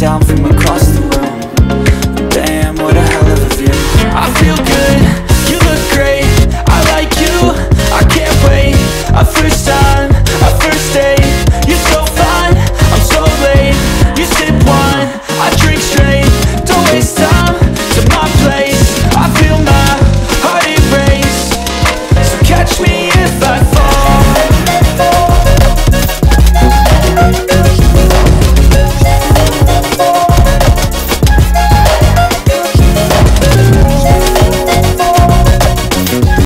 down from across the world.